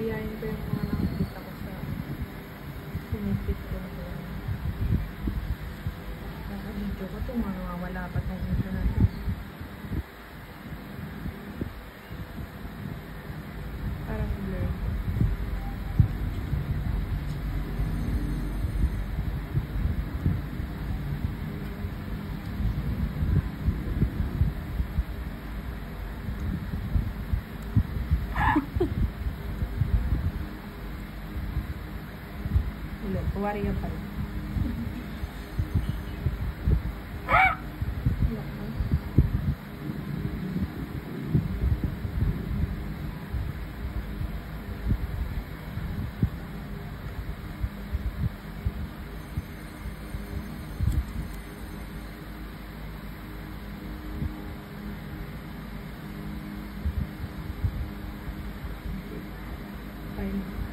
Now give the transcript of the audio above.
Iyayin ko yung mga nakikita ko sa sinipit ko. Nakabidyo ko ito, mawawala pa itong Hello, kuwari yan pala. Naku. Fine.